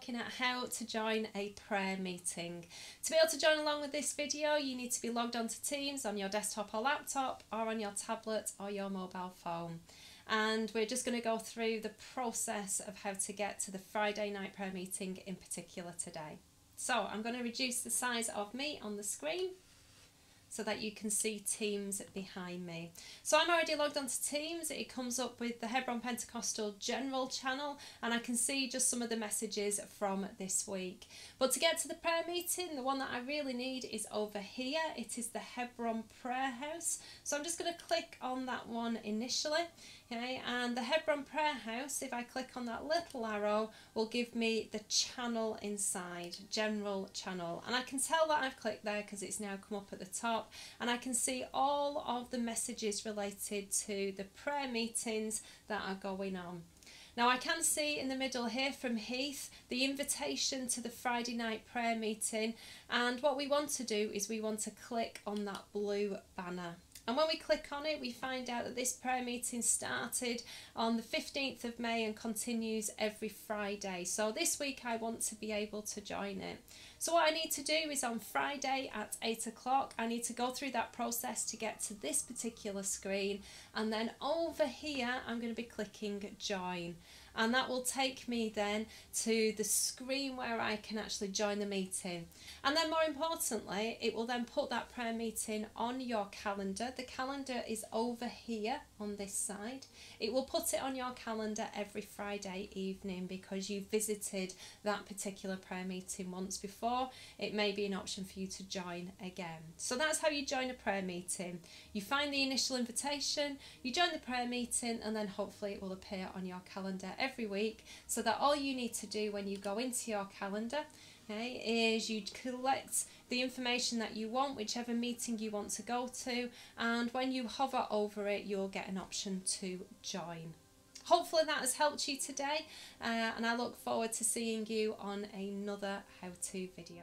looking at how to join a prayer meeting. To be able to join along with this video, you need to be logged onto Teams on your desktop or laptop or on your tablet or your mobile phone. And we're just going to go through the process of how to get to the Friday night prayer meeting in particular today. So I'm going to reduce the size of me on the screen so that you can see Teams behind me. So I'm already logged onto Teams. It comes up with the Hebron Pentecostal General channel and I can see just some of the messages from this week. But to get to the prayer meeting, the one that I really need is over here. It is the Hebron Prayer House. So I'm just going to click on that one initially. Okay, and the Hebron Prayer House, if I click on that little arrow, will give me the channel inside, general channel. And I can tell that I've clicked there because it's now come up at the top. And I can see all of the messages related to the prayer meetings that are going on. Now I can see in the middle here from Heath the invitation to the Friday night prayer meeting and what we want to do is we want to click on that blue banner. And when we click on it, we find out that this prayer meeting started on the 15th of May and continues every Friday. So this week I want to be able to join it. So what I need to do is on Friday at 8 o'clock, I need to go through that process to get to this particular screen. And then over here, I'm going to be clicking join and that will take me then to the screen where I can actually join the meeting. And then more importantly, it will then put that prayer meeting on your The calendar is over here on this side. It will put it on your calendar every Friday evening because you visited that particular prayer meeting once before. It may be an option for you to join again. So that's how you join a prayer meeting. You find the initial invitation, you join the prayer meeting, and then hopefully it will appear on your calendar every week so that all you need to do when you go into your calendar okay, is you collect the information that you want, whichever meeting you want to go to, and when you hover over it, you'll get an option to join. Hopefully that has helped you today, uh, and I look forward to seeing you on another how-to video.